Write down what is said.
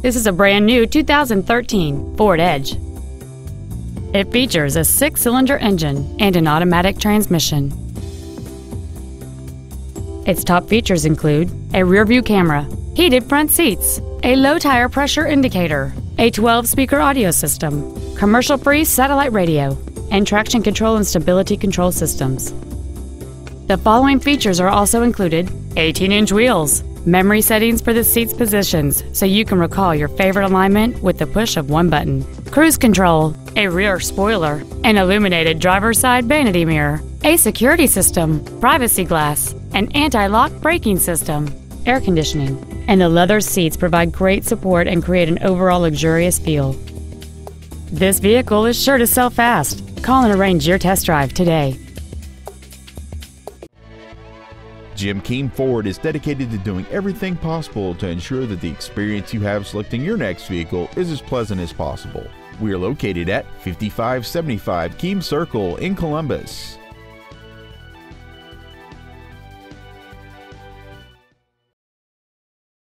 This is a brand new 2013 Ford Edge. It features a six-cylinder engine and an automatic transmission. Its top features include a rear-view camera, heated front seats, a low tire pressure indicator, a 12-speaker audio system, commercial-free satellite radio, and traction control and stability control systems. The following features are also included 18-inch wheels, memory settings for the seat's positions so you can recall your favorite alignment with the push of one button, cruise control, a rear spoiler, an illuminated driver's side vanity mirror, a security system, privacy glass, an anti-lock braking system, air conditioning, and the leather seats provide great support and create an overall luxurious feel. This vehicle is sure to sell fast. Call and arrange your test drive today. Jim Keim Ford is dedicated to doing everything possible to ensure that the experience you have selecting your next vehicle is as pleasant as possible. We are located at 5575 Keim Circle in Columbus.